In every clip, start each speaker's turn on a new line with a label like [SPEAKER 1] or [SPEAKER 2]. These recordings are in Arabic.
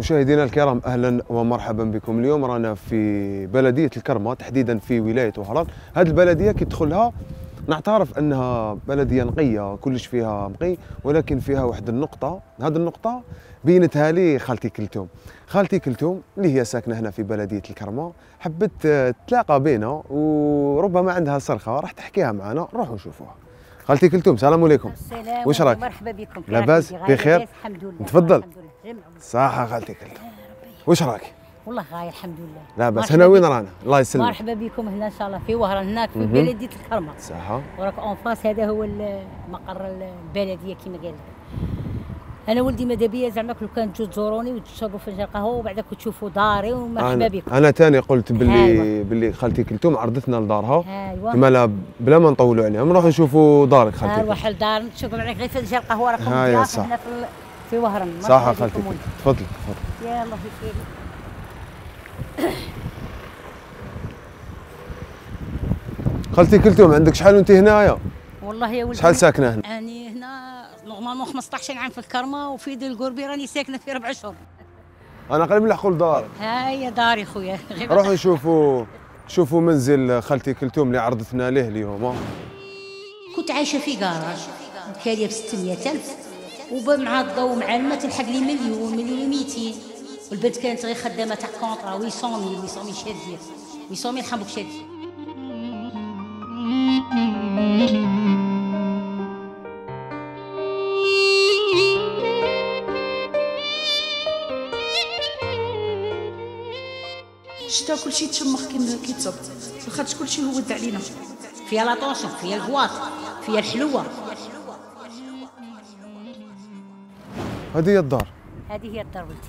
[SPEAKER 1] مشاهدينا الكرام أهلا ومرحبا بكم اليوم. رانا في بلدية الكرمة تحديدا في ولاية وهران. هذه البلدية كي تدخلها نعترف أنها بلدية نقية كلش فيها نقي ولكن فيها واحد النقطة. هذه النقطة بينتها لي خالتي كلثوم. خالتي كلثوم اللي هي ساكنة هنا في بلدية الكرمة حبت تلاقى بينا وربما عندها صرخة راح تحكيها معنا. نروحوا نشوفوها خالتي كلثوم السلام عليكم.
[SPEAKER 2] السلام
[SPEAKER 1] وش راك؟
[SPEAKER 2] مرحبا بكم.
[SPEAKER 1] لاباس؟ بخير؟
[SPEAKER 2] الحمد لله
[SPEAKER 1] تفضل.
[SPEAKER 2] الحمد لله. الله.
[SPEAKER 1] صحة خالتي كلثوم وش راك؟
[SPEAKER 2] والله غاية الحمد لله
[SPEAKER 1] لا بس هنا وين رانا؟ الله يسلمك
[SPEAKER 2] مرحبا بكم هنا إن شاء الله في وهران هناك في
[SPEAKER 1] مهم.
[SPEAKER 2] بلدية الكرمة
[SPEAKER 1] صحة
[SPEAKER 2] وراك أون فاس هذا هو مقر البلدية كما قال لك أنا ولدي ماذا بيا زعما لو كان تجوا تزوروني وتشربوا فنجان قهوه وبعدك تشوفوا داري ومرحبا بكم
[SPEAKER 1] أنا تاني قلت باللي
[SPEAKER 2] أيوة.
[SPEAKER 1] باللي خالتي كلثوم عرضتنا لدارها
[SPEAKER 2] ايوا
[SPEAKER 1] كما لا بلا ما نطولوا عليها نروح نشوفوا دارك خالتي كلثوم.
[SPEAKER 2] نروح لدار تشوفوا معك غير فنجان قهوه راكم
[SPEAKER 1] صح.
[SPEAKER 2] هنا في في وهران.
[SPEAKER 1] صح
[SPEAKER 2] مرحبا
[SPEAKER 1] خالتي. تفضلي تفضلي
[SPEAKER 2] يا الله يخير
[SPEAKER 1] خالتي كلثوم عندك شحال وانت هنايا؟
[SPEAKER 2] والله يا ولدي
[SPEAKER 1] شحال ساكنة هنا؟
[SPEAKER 2] يعني هنا normalement 15 عام في الكرمة وفي دير القربي راني ساكنة في ربع اشهر
[SPEAKER 1] أنا قريب نلحقوا لدارك.
[SPEAKER 2] ها هي داري خويا. غير
[SPEAKER 1] نروحوا نشوفوا شوفوا منزل خالتي كلثوم اللي عرضتنا ليه اليوم؟
[SPEAKER 2] كنت عايشة في كراج كاريه ب 600 ألف. ومع الضوء مع الماء تلحق لي مليون مليون و200 والبنت كانت غير خدامة تاع كونطرا 800 800 شادية. 800 حبوك شاديه
[SPEAKER 3] شتا كلشي تشمخ كيما كيتصب خاطر كلشي هو ود علينا
[SPEAKER 2] فيها لاطونسون فيها الكواط فيها الحلوة.
[SPEAKER 1] هذه هي الدار.
[SPEAKER 2] هذه هي الدار ولدي.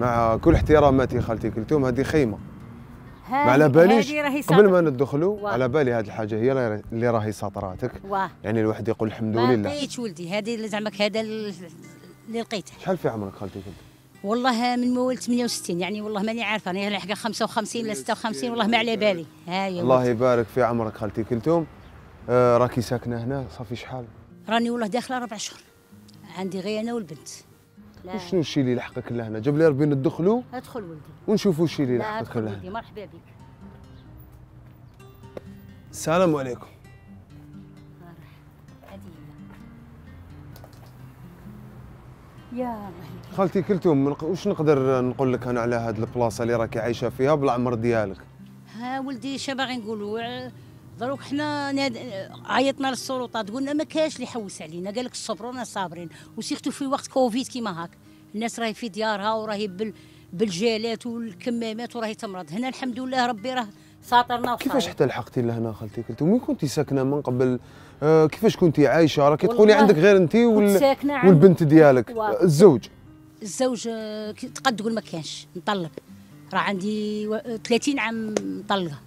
[SPEAKER 1] مع كل احتراماتي خالتي كلثوم هذه خيمة. ما على باليش قبل ما. ندخلوا. على بالي هذه الحاجة هي اللي- راهي ساطراتك. يعني الواحد يقول الحمد
[SPEAKER 2] ما
[SPEAKER 1] لله.
[SPEAKER 2] لقيتش ولدي هذه زعمك هذا ال- اللي لقيته.
[SPEAKER 1] شحال في عمرك خالتي كلثوم؟
[SPEAKER 2] والله من مواليد 68 يعني والله ماني عارفة أنا لحقة 55 ولا 56 والله ما على بالي. هاي
[SPEAKER 1] الله يبارك في عمرك خالتي كلثوم. آه راكي ساكنة هنا؟ صافي شحال؟
[SPEAKER 2] راني والله داخلة ربع شهور عندي غير أنا والبنت. لا.
[SPEAKER 1] وشنو الشيء اللي لحقك لهنا؟ جاب لي ربي ندخلوا
[SPEAKER 2] أدخل ولدي.
[SPEAKER 1] ونشوفوا الشيء اللي لحقك لهنا.
[SPEAKER 2] ولدي. مرحبا بك.
[SPEAKER 1] السلام عليكم.
[SPEAKER 2] يا الله
[SPEAKER 1] خالتي من- وش نقدر نقول لك أنا على هذه البلاصة اللي راكي عايشة فيها بالعمر ديالك؟
[SPEAKER 2] ها ولدي شا باغي نقولوا دروك حنا ناد... عيطنا للسلطات قلنا ما كاش اللي يحوس علينا. قال لك صبروا رانا صابرين. وسيرتو في وقت كوفيد كيما هاك. الناس راهي في ديارها وراهي بال... بال gelات والكمامات وراهي تمرض. هنا الحمد لله ربي راه ساطرنا
[SPEAKER 1] كيفاش
[SPEAKER 2] وصاير.
[SPEAKER 1] حتى لحقتي لهنا خالتي؟ كلثوم؟ وين كنتي ساكنة من قبل؟ آه كيفاش كنتي عايشة؟ راكي تقولي عندك غير انت
[SPEAKER 2] كنت
[SPEAKER 1] وال... والبنت ديالك.
[SPEAKER 2] و-
[SPEAKER 1] الزوج؟
[SPEAKER 2] الزوج آه، تقد تقول ما كانش مطلق. راه عندي و- 30 عام مطلقة.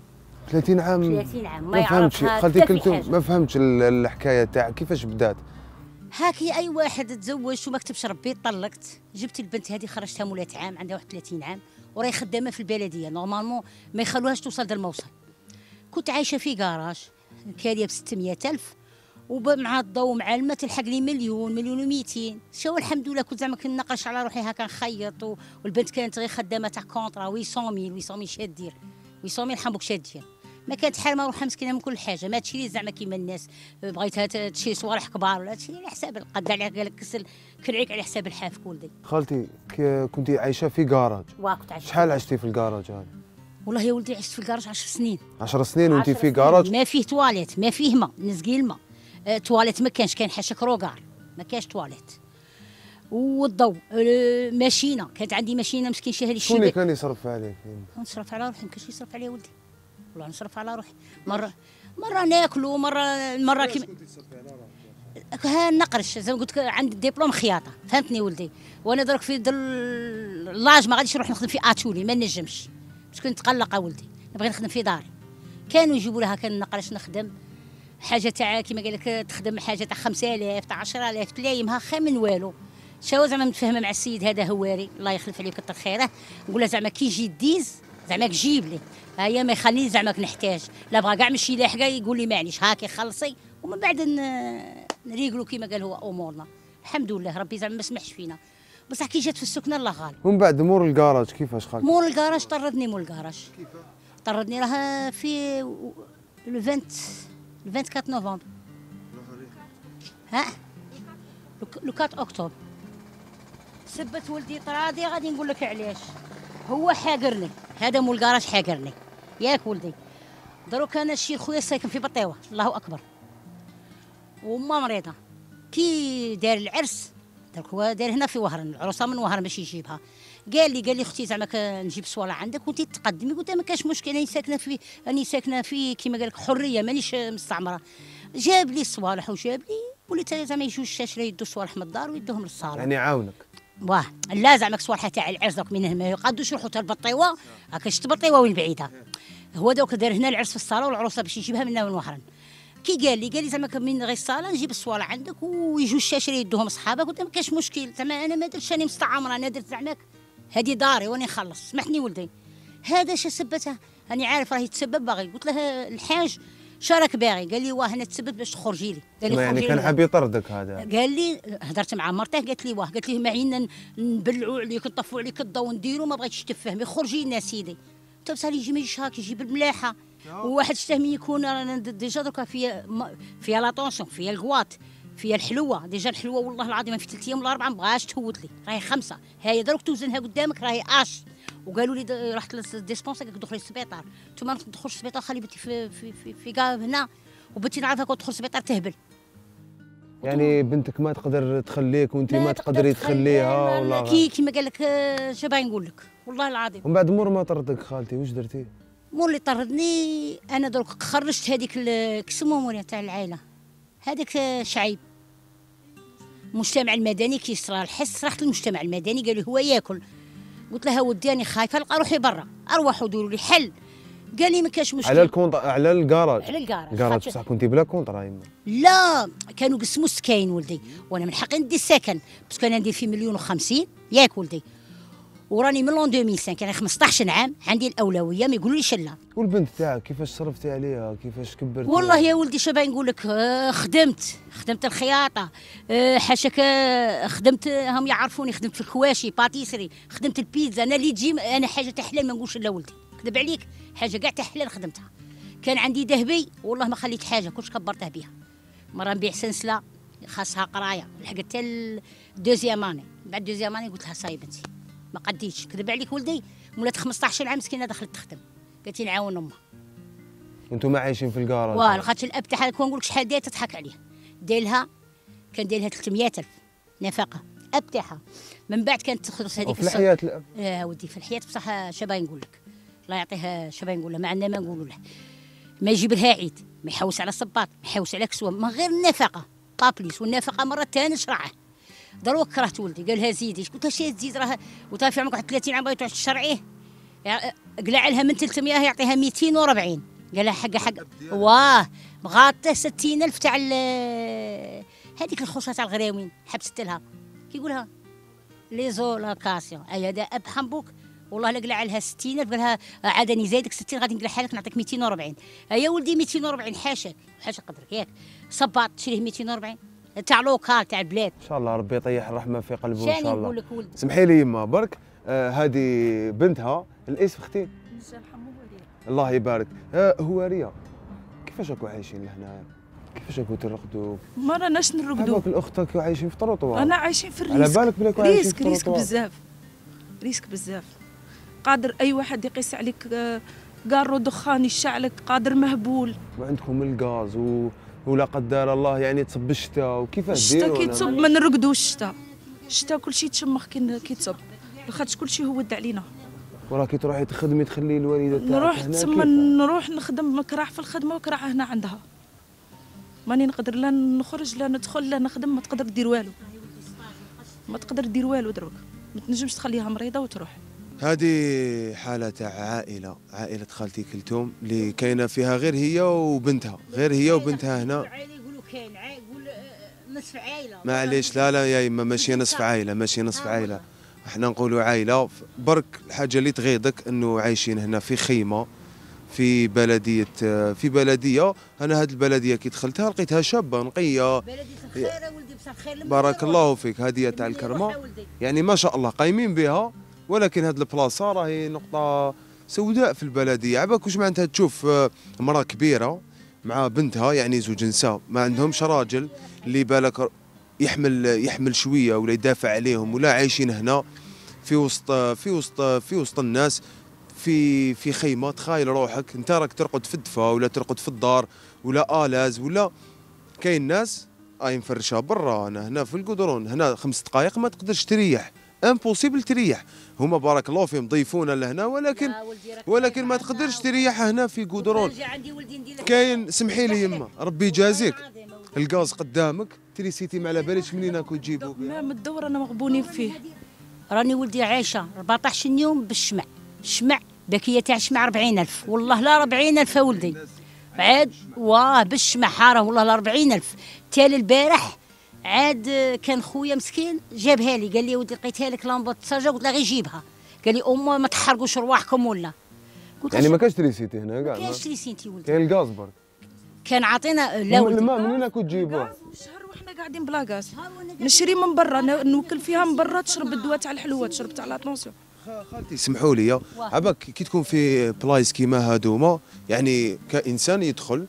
[SPEAKER 1] 30 عام
[SPEAKER 2] 30 عام ما
[SPEAKER 1] ما فهمتش.
[SPEAKER 2] يعرفها
[SPEAKER 1] خالتي
[SPEAKER 2] حاجة.
[SPEAKER 1] ما فهمتش ال- الحكاية تاعك كيفاش بدات؟
[SPEAKER 2] هاكي أي واحد تزوج وما كتبش ربي طلقت. جبت البنت هذه خرجتها مولات عام عندها 31 عام وراهي خدامة في البلدية. نورمالمون ما يخلوهاش توصل دا الموصل. كنت عايشة في كراج كارية ب 600 ألف ومع الضوء مع الماء تلحق لي مليون مليون و200 شو الحمد لله كنت زعما كنقش على روحي هكا نخيط والبنت كانت غير خدامة تاع contrat 800 800 شاد دير. 800 حنبوك شاد دير ما كانت حارمه روحها مسكينة من كل حاجة. ما تشري زعما كيما الناس بغيتها تشري صوالح كبار ولا تشري على حساب القد على قال لك كسل كنعيك على حساب الحافك ولدي
[SPEAKER 1] خالتي ك- كنتي عايشة في كراج
[SPEAKER 2] وكنت عايشة
[SPEAKER 1] شحال عشتي في الكراج هذا؟
[SPEAKER 2] والله يا ولدي عشت في الكراج 10 سنين.
[SPEAKER 1] 10 سنين وانت في. كراج
[SPEAKER 2] ما فيه تواليت ما فيه ما نزقي الماء. آه، تواليت ما كانش كان حاشاك regard ما كانش تواليت. والضوء machine. كانت عندي machine مسكين شي هذه
[SPEAKER 1] شكون كان يصرف عليك؟
[SPEAKER 2] نصرف على روحي ما كانش يصرف عليا ولدي. والله نصرف على روحي. مرة مرة ناكلوا مرة مرة كيما ها نقرش. زي ما قلت لك عندي ديبلوم خياطة. فهمتني ولدي؟ وأنا درك في ad l'âge ما غاديش نروح نخدم في اتولي ما نجمش. باش كنت متقلقه ولدي. نبغي نخدم في داري. كانوا يجيبوا لها كان نقرش نخدم. حاجة تاع كيما قال لك تخدم حاجة تاع 5000 تاع 10000 تلايمها خير من والو. شو زعما متفاهمة مع السيد هذا هواري؟ الله يخلف عليه كتر خيره. نقول له زعما كي يجي dix زعما جيب لي. هيا ما يخليني زعما نحتاج لا بغى كاع مشي لاحقه يقول لي معليش هاكي خلصي. ومن بعد ن- نريقلو كيما قال هو أمورنا. الحمد لله ربي زعما ما سمحش فينا. بصح كي جات في السكنة الله غالب
[SPEAKER 1] ومن بعد مور الكراج كيفاش خالتي
[SPEAKER 2] مول الكراج طردني مول الكراج طردني راه في le 20 le 24 نوفمبر ها؟ le 4 اكتوبر سبت ولدي طرادي غادي نقول لك علاش. هو حاقرني. هذا مول الكراج حاقرني. ياك ولدي. دروك أنا شي خويا ساكن في بطيوة. الله أكبر. وما مريضة. كي دار العرس دروك هو دار هنا في وهران. العروسة من وهران باش يجيبها. قال لي قال لي أختي زعما نجيب صوالح عندك وانت تقدمي. قلت ما كاش مشكل. راني ساكنة في راني ساكنة في كيما قال لك حرية مانيش مستعمرة. جاب لي الصوالح وجاب لي. وليت زعما يجوا الشاشره يدوا الصوالح من الدار ويدوهم للصالة.
[SPEAKER 1] يعني عاونك
[SPEAKER 2] واه لا زعما صوالح تاع العرس دوك من ما يقعدوش يروحوا حتى البطيوه هاكا شفت بطيوة وين بعيدة؟ هو دوك دار هنا العرس في الصالة والعروسة باش يجيبها منا من وهران كي قال لي قال لي زعما من غير الصاله نجيب الصوالح عندك ويجوا الشاشره يدوهم صحابك قلت ما كاش مشكل. زعما أنا ما درتش راني مستعمره أنا درت زعما هذه داري واني نخلص. سمحني ولدي. هذا شا سبته؟ راني عارف راه يتسبب باغي. قلت له الحاج شارك باغي. قال لي واه أنا تسبب باش تخرجي لي. قال لي
[SPEAKER 1] يعني كان. حاب يطردك هذا.
[SPEAKER 2] قال لي هضرت مع مرته قالت لي واه قالت لي ما عينا نبلعوا عليك نطفوا عليك الضوء ونديروا ما بغيتش تفهمي خرجي لنا سيدي. قلت له بصح يجي ما يجيش هاك يجيب الملاحه وواحد شتهمي يكون رانا ديجا دركا فيها فيها لاتونسيون فيها الكواط فيها الحلوة. ديجا الحلوة والله العظيم في ثلاث أيام ولا أربعة ما بغاش تهوت لي. راهي خمسة. هاي دروك توزنها قدامك راهي آش. وقالوا لي رحت للديسبونسر قالك دخلي للسبيطار ثم ما تدخلش السبيطار خلي بنتي في في في, في هنا وبنتي نعرفها كون تدخل السبيطار تهبل.
[SPEAKER 1] يعني بنتك ما تقدر تخليك وانت ما
[SPEAKER 2] تقدر
[SPEAKER 1] تقدري
[SPEAKER 2] تخليها،
[SPEAKER 1] تخليها
[SPEAKER 2] لا،
[SPEAKER 1] ولا
[SPEAKER 2] لا، كي كيما قال لك آه، شو باغي نقول لك. والله العظيم.
[SPEAKER 1] ومن بعد مور ما طردك خالتي واش درتي؟
[SPEAKER 2] مور اللي طردني أنا درك خرجت هذيك موري تاع العائلة. هذاك آه، شعيب. المجتمع المدني كي صرا الحس رحت للمجتمع المدني قال لي هو ياكل. قلت لها ودي راني خايفة نلقى روحي برا. اروحوا ديروا لي حل. قال لي ما كاش مشكل.
[SPEAKER 1] على الكونط على الكراج
[SPEAKER 2] على الكراج.
[SPEAKER 1] بصح كنتي بلا contrat يما
[SPEAKER 2] لا كانوا قسموا السكاين ولدي. وأنا من حقي ندي السكن بس كان ندير في مليون وخمسين. ياك ولدي. وراني من لون 2005 كان 15 عام عندي الأولوية ما يقولوا لي لا.
[SPEAKER 1] والبنت تاعك كيفاش صرفتي عليها؟ كيفاش كبرتي؟
[SPEAKER 2] والله يا ولدي شباب نقول لك؟ آه، خدمت. خدمت الخياطة آه، حاشاك آه، خدمت آه، هم يعرفوني خدمت في الكواشي باتيسري خدمت البيتزا. أنا اللي تجي أنا حاجة تاع حلال ما نقولش لا ولدي. كذب عليك حاجة كاع تاع حلال خدمتها كان عندي ذهبي والله ما خليت حاجة كلش كبرته بها مرة نبيع سنسله خاصها قراية لحقت حتى الدوزيام اني بعد دوزيام اني قلت لها صاي بنتي ما قديتش. كذب عليك ولدي ولات 15 عام مسكينه دخلت تخدم. قالت لي نعاون أمها.
[SPEAKER 1] وأنتم عايشين في الكراج
[SPEAKER 2] واه خاطر الأب تاعها كون نقول لك شحال داير تضحك عليه. دايرها كان دايرها 300000 نفقة الاب تاعها من بعد كانت تخلص هذيك الص-
[SPEAKER 1] الحياة الاب
[SPEAKER 2] آه ودي في الحياة بصح شباب نقول لك الله يعطيها شباب نقول له ما عندنا ما نقولوا له. ما يجيب لها عيد ما يحوس على صباط ما يحوس على كسوة من غير النفقه بابليس والنفقة مرة ثانية شرعه دروك كرهت ولدي قال لها زيدي قلت لها شي تزيد راه لها في عمرك واحد 30 عام بغيت تشرعيه قلع لها من 300 يعطيها 240 قال لها حق حق واه مغاطة 60000 تاع هذيك الخصوصات تاع الغراوين حبست لها. كي يقولها les allocations اي هذا أب حنبوك. والله لا قلع لها 60000 قال لها عاد اني زايدك 60 غادي نقلعها لك نعطيك 240 يا ولدي 240 حاشاك. حاشا قدرك ياك. صباط تشريه 240 تاع local تاع البلاد.
[SPEAKER 1] إن شاء الله ربي يطيح الرحمة في قلبه إن
[SPEAKER 2] شاني
[SPEAKER 1] شاء
[SPEAKER 2] نقول
[SPEAKER 1] الله
[SPEAKER 2] لك ولدي.
[SPEAKER 1] سمحي لي يما برك. آه هذه بنتها الاسم أختي الله يبارك. آه هواريه كيفاش راكو عايشين لهنا؟ كيفاش راكو ترقدوا
[SPEAKER 3] ما راناش نرقدوا
[SPEAKER 1] هذوك الأختك عايشين في طروطوار
[SPEAKER 3] أنا عايشين في
[SPEAKER 1] على
[SPEAKER 3] ال risque.
[SPEAKER 1] بالك بلاك عايشين
[SPEAKER 3] risque
[SPEAKER 1] في risque.
[SPEAKER 3] بزاف. risque بزاف. قادر أي واحد يقيس عليك آه، قارو دخان يشعلك قادر مهبول.
[SPEAKER 1] وعندكم الغاز و... ولا قدر الله يعني تصب الشتاء وكيفاش ديروا
[SPEAKER 3] كي
[SPEAKER 1] أنا
[SPEAKER 3] تصب ما نرقدوش الشتا. الشتا كلشي تشمخ كي كي تصب لاخاطش كلشي هود علينا.
[SPEAKER 1] وراكي تروحي تخدمي تخلي الوالدة تاعك
[SPEAKER 3] نروح تسمى؟ نروح نخدم كراح في الخدمة وكراح هنا عندها. ماني نقدر لا نخرج لا ندخل لا نخدم ما تقدر دير والو. ما تقدر دير والو دروك. ما تنجمش تخليها مريضة وتروح.
[SPEAKER 1] هذه حالة تاع عائلة عائلة خالتي كلثوم اللي كاينة فيها غير هي وبنتها. غير هي وبنتها هنا.
[SPEAKER 2] يقولوا كاين عائله يقول نصف عائلة.
[SPEAKER 1] معليش لا لا يا يما ماشي نصف عائلة ماشي نصف عائلة. إحنا نقولوا عائلة. برك الحاجة اللي تغيظك انه عايشين هنا في خيمة في بلدية في بلدية. أنا هذه البلدية كي دخلتها لقيتها شابة نقية.
[SPEAKER 2] بلدية الخير يا ولدي بصح لما
[SPEAKER 1] بارك. الله فيك. هذه تاع
[SPEAKER 2] الكرمة.
[SPEAKER 1] يعني ما شاء الله قايمين بها ولكن هذه البلاصة راهي نقطة سوداء في البلدية. عباك واش معناتها تشوف آه، امراه كبيرة مع بنتها يعني زوج نساء ما عندهمش راجل اللي بالك يحمل يحمل شوية ولا يدافع عليهم ولا عايشين هنا في وسط في وسط في وسط الناس في في خيمه تخيل روحك. انت راك ترقد في الدفا ولا ترقد في الدار ولا à l'aise ولا كاين ناس اي مفرشها برا. أنا هنا في القدرون. هنا خمس دقائق ما تقدرش تريح. impossible تريح. هما بارك الله فيهم ضيفونا لهنا ولكن ولكن ما تقدرش. تريح هنا في قدرون. كاين سمحي لي يما. ربي يجازيك. الغاز قدامك. تريسيتي ما على باليش منين راكو تجيبوا
[SPEAKER 3] ما من الدور أنا مغبونين فيه.
[SPEAKER 2] راني ولدي عايشه 14 يوم بالشمع. الشمع باكية تاع الشمع 40000 والله لا 40000 يا ولدي. عاد واه بالشمع حارة والله لا 40000 تالي البارح عاد كان خويا مسكين جابها لي. قال لي ولدي لقيتها لك لامبه الثلجه قلت له غير جيبها. قال لي أمه ما تحرقوش رواحكم ولا. قلت
[SPEAKER 1] يعني ما كاش électricité هنا كاع ما-
[SPEAKER 2] كاينش لي سينتي ولدي.
[SPEAKER 1] كاين الغاز برك
[SPEAKER 2] كان عاطينا لا ولدي.
[SPEAKER 1] الماء منين راكو تجيبوه؟
[SPEAKER 3] وإحنا قاعدين بلا غاز نشري من برا نوكل فيها من برا تشرب الدواء تاع الحلوة تشرب تاع la tension
[SPEAKER 1] خالتي سمحوا لي. عباك كي تكون في بلايص كيما هادوما يعني كإنسان يدخل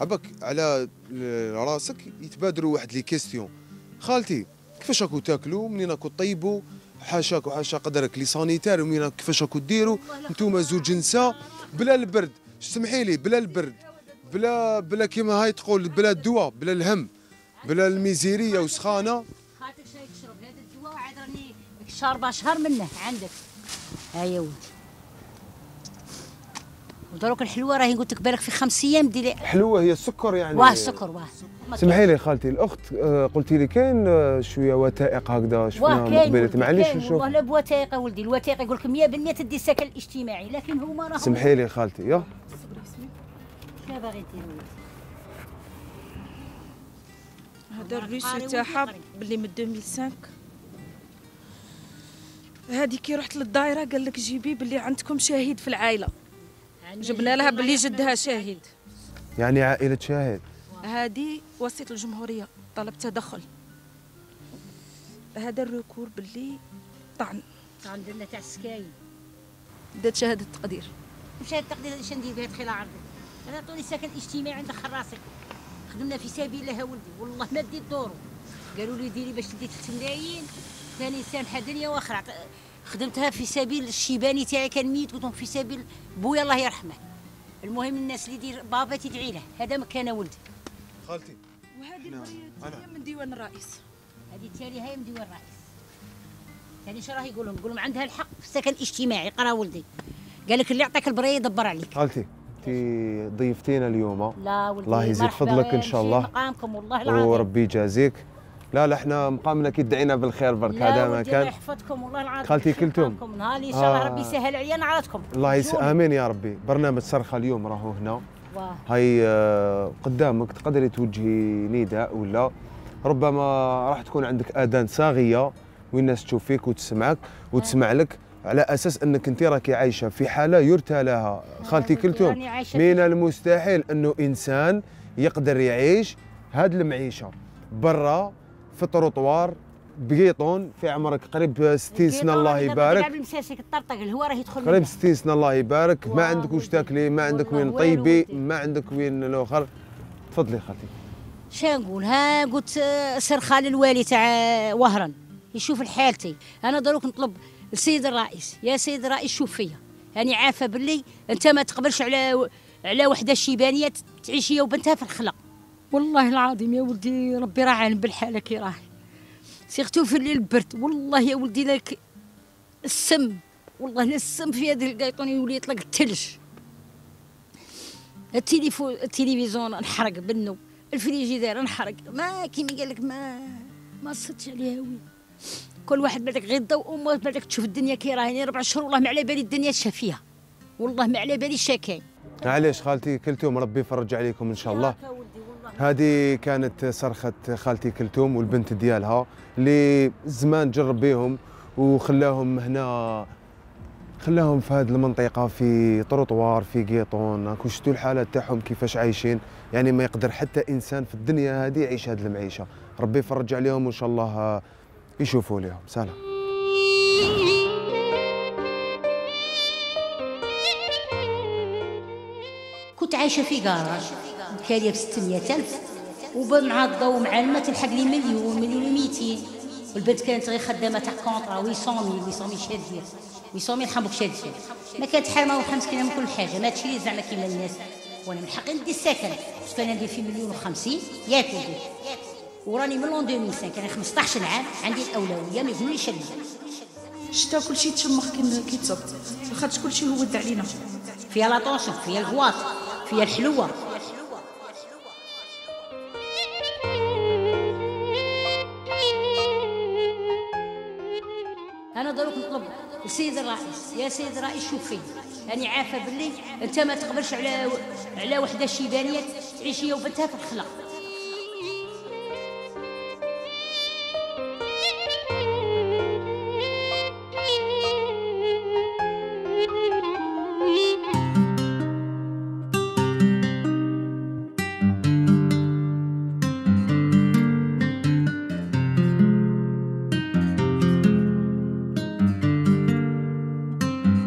[SPEAKER 1] عباك على راسك يتبادروا واحد les questions. خالتي كيفاش راكو تاكلوا منين راكو طيبوا حاشاك وحاشا قدرك les sanitaires ومنين كيفاش راكو ديروا نتوما زوج نساء بلا البرد. سمحي لي بلا البرد. بلا بلا كيما هاي تقول بلا الدواء بلا الهم. بلا الميزيرية وسخانة.
[SPEAKER 2] خاطر شاي تشرب هذا الدواء عاد راني شاربه شهر منه عندك. ها يا ولدي. ودروك الحلوة راهي قلت لك بالك في خمس أيام ديري
[SPEAKER 1] حلوة هي السكر يعني.
[SPEAKER 2] واه السكر واه.
[SPEAKER 1] سمحي لي خالتي الأخت آه، قلتي لي كاين آه، شوية وثائق هكذا مقبلة.
[SPEAKER 2] ولدي،
[SPEAKER 1] معليش نشوف
[SPEAKER 2] والله لا بوثائق ولدي. الوثائق يقول لك 100% تدي السكن الاجتماعي لكن هما راهم
[SPEAKER 1] سمحي لي خالتي يا
[SPEAKER 2] شنو باغي دير ولدي؟
[SPEAKER 3] هذا الريسو
[SPEAKER 2] قاري
[SPEAKER 3] تاعها باللي من 2005 هذه كي رحت للدائره قال لك جيبي باللي عندكم شهيد في العائلة.
[SPEAKER 2] عندنا
[SPEAKER 3] جبنا لها
[SPEAKER 2] الله
[SPEAKER 3] جدها. شاهد.
[SPEAKER 1] يعني عائلة شاهد.
[SPEAKER 3] هذه وسيط الجمهورية طلب تدخل. هذا الركور باللي طعن.
[SPEAKER 2] عندنا تاع السكاين
[SPEAKER 3] دات شهاده تقدير
[SPEAKER 2] مش هاد التقدير اش ندير بها دخيله عرضي أنا عطوني سكن اجتماعي ندخل راسك خدمنا في سبيل الله يا ولدي. والله ما ديت دورو. قالوا لي ديري باش تدي 3 ملايين. ثاني سامحه دنيا وأخرى عط- خدمتها في سبيل الشيباني تاعي كان ميت. قلت لهم في سبيل بويا الله يرحمه. المهم الناس اللي يدير بابا تدعي له. هذا ما كان ولدي.
[SPEAKER 1] خالتي.
[SPEAKER 3] وهذه الثانية من ديوان الرئيس.
[SPEAKER 2] هذه التالي هاي مدير الرئيس. ثاني شو راه يقول لهم يقول لهم عندها الحق في السكن الاجتماعي. قرا ولدي. قال لك اللي يعطيك البرية يدبر عليك.
[SPEAKER 1] خالتي. انت ضيفتينا اليوم.
[SPEAKER 2] لا
[SPEAKER 1] الله يزيد فضلك إن شاء الله.
[SPEAKER 2] مقامكم والله العظيم.
[SPEAKER 1] وربي يجازيك. لا لا إحنا مقامنا كي دعينا بالخير برك هذا ما كان
[SPEAKER 2] يحفظكم والله العظيم.
[SPEAKER 1] خالتي كلتم؟
[SPEAKER 2] نهار إن شاء الله
[SPEAKER 1] آه.
[SPEAKER 2] ربي يسهل عليا نعرضكم
[SPEAKER 1] الله يس... آمين يا ربي. برنامج صرخة اليوم راهو هنا.
[SPEAKER 2] واه.
[SPEAKER 1] هاي آه، قدامك تقدري توجهي نداء ولا ربما راح تكون عندك آذان صاغية والناس تشوف فيك وتسمعك وتسمع لك. على أساس أنك أنت راكي عايشة في حالة يرثى لها. خالتي
[SPEAKER 2] ولدي
[SPEAKER 1] كلثوم من المستحيل أنه إنسان يقدر يعيش هذه المعيشة. برا في طروطوار بقيطون في عمرك قريب 60 سنة الله يبارك.
[SPEAKER 2] الطرطق الهواء راه يدخل
[SPEAKER 1] قريب
[SPEAKER 2] منه.
[SPEAKER 1] 60 سنة الله يبارك. ما عندك وش
[SPEAKER 2] ولدي.
[SPEAKER 1] تاكلي ما عندك وين طيبي. ما عندك وين الآخر. تفضلي خالتي.
[SPEAKER 2] شا نقول ها قلت آه، سر خال الوالي تاع آه، وهران. يشوف حالتي أنا دروك نطلب السيد الرئيس. يا سيد الرئيس شوف فيا. يعني عارفه باللي انت ما تقبلش على على وحدة شيبانية تعيش هي وبنتها في الخلا. والله العظيم يا ولدي ربي راه عالم بالحاله كي راهي surtout في الليل برد والله يا ولدي لك السم. والله لا السم في هذا القيطون يولي يطلق الثلج التليفون التلفزيون انحرق بنو الفريجيدير انحرق. ما كيما قال لك ما ما صدتش عليها oui. كل واحد بالك غير ضوء امه بالك تشوف الدنيا كي راهي ربع شهور والله ما على بالي الدنيا تشا فيها. والله ما على بالي شاكاين
[SPEAKER 1] معليش خالتي كلثوم ربي يفرج عليكم إن شاء الله. هذه كانت صرخة خالتي كلثوم والبنت ديالها اللي زمان جرب بيهم وخلاهم هنا خلاهم في هذه المنطقة في طروطوار في قيطون شفتوا الحالة تاعهم كيفاش عايشين؟ يعني ما يقدر حتى إنسان في الدنيا هذه يعيش هذه المعيشة. ربي يفرج عليهم وإن شاء الله يشوفوا لهم سلام.
[SPEAKER 2] كنت عايشة في كراج كاريه ب 600000 ومع الضوء مع الماء تلحق لي مليون مليون و200 والبنت كانت غير خدامة تاع كونطرا 800 800 شادية. 800 حمبك شادية. ما كانت حرمة وحنا مسكينه من كل حاجة. ما تشري زعما كيما الناس. وأنا من حقي ندي السكن. باش كان ندير في مليون و50 ياك وراني من لون 2005 كان 15 عام عندي الأولوية ما شري
[SPEAKER 3] الشتا كلشي تشمخ كي كي تصب لاخاطش كلشي هود علينا
[SPEAKER 2] فيها لاطونسيون فيها الغواط فيها الحلوة. أنا دروك نطلب السيد الرئيس. يا سيد الرئيس شوف فين. راني عارفة باللي أنت ما تقبلش على على وحدة شيبانية تعيش هي وبنتها في الخلا